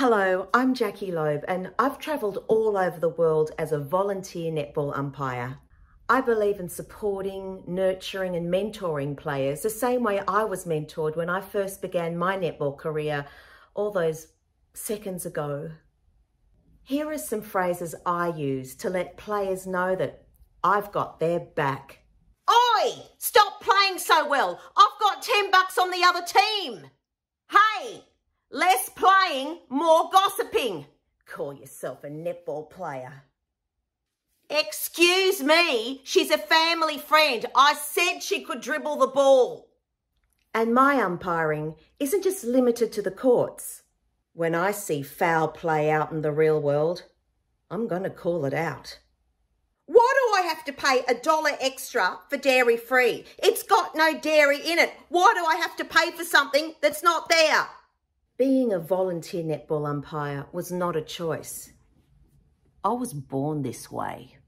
Hello, I'm Jackie Loeb and I've travelled all over the world as a volunteer netball umpire. I believe in supporting, nurturing and mentoring players the same way I was mentored when I first began my netball career all those seconds ago. Here are some phrases I use to let players know that I've got their back. Oi! Stop playing so well. I've got 10 bucks on the other team. Hey! Less playing, more gossiping. Call yourself a netball player. Excuse me, she's a family friend. I said she could dribble the ball. And my umpiring isn't just limited to the courts. When I see foul play out in the real world, I'm going to call it out. Why do I have to pay a dollar extra for dairy free? It's got no dairy in it. Why do I have to pay for something that's not there? Being a volunteer netball umpire was not a choice. I was born this way.